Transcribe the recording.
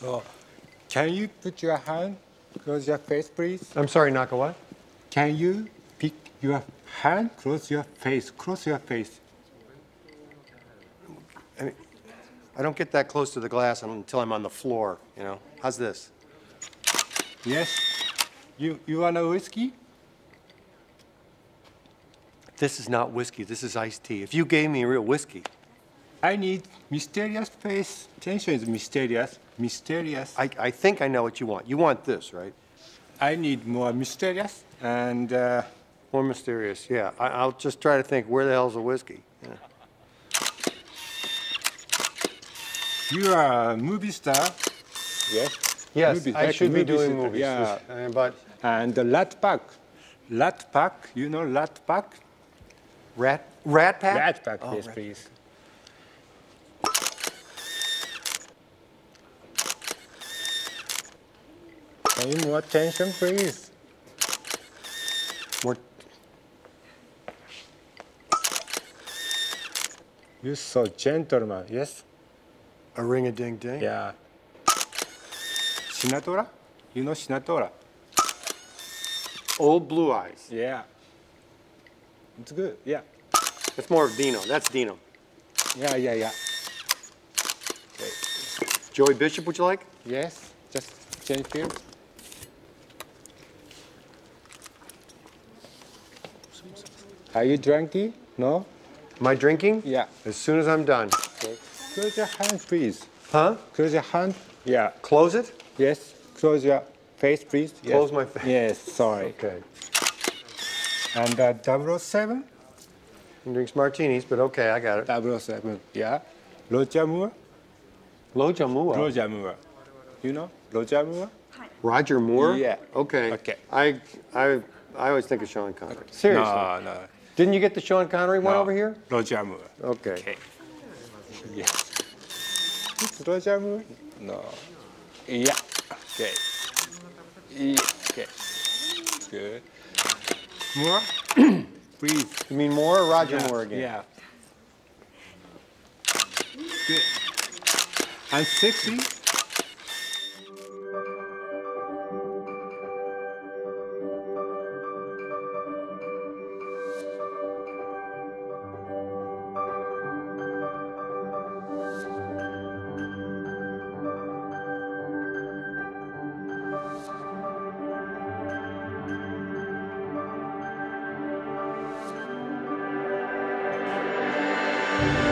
So, can you put your hand close your face, please? I'm sorry, Naka, what? Can you pick your hand, close your face, close your face? I, mean, I don't get that close to the glass until I'm on the floor, you know? How's this? Yes. You you want a whiskey? This is not whiskey, this is iced tea. If you gave me real whiskey, I need mysterious face. Tension is mysterious. Mysterious. I, I think I know what you want. You want this, right? I need more mysterious and uh, More mysterious, yeah. I, I'll just try to think, where the hell's the whiskey? Yeah. you are a movie star. Yes. Yes, Movies, I should be doing movies, yeah. uh, but And the Lat Pack. Lat Pack, you know Lat Pack? Rat, Rat Pack? Rat Pack, Oh, yes, Rat- please. Any more attention, please? More, You're so gentleman, yes? a ring-a-ding-ding? Yeah. Sinatra? You know Sinatra? Old Blue Eyes. Yeah. It's good, yeah. That's more of Dino. That's Dino. Yeah, yeah, yeah. Joey Bishop, would you like? Yes, just change field. Are you drinking? No? Am I drinking? Yeah. As soon as I'm done. Okay. Close your hand, please. Huh? Close your hand. Yeah. Close it? Yes. Close your face, please. Yes. Close my face. Yes, sorry. Okay. And uh, 007? He drinks martinis, but okay, I got it. 007. Yeah. Roger Moore? Roger Moore. Roger Moore. You know Roger Moore? Roger Moore? Yeah. Okay. Okay. I, I, I always think of Sean Connery. Seriously. No, no. Didn't you get the Sean Connery one no. over here? Roger Moore. Okay. Okay. It's Roger Moore? No. Yeah. Okay. Yeah. Okay. Good. More? Please. You mean more or Roger Yeah. Moore again? Yeah. Good. And sexy? Bye.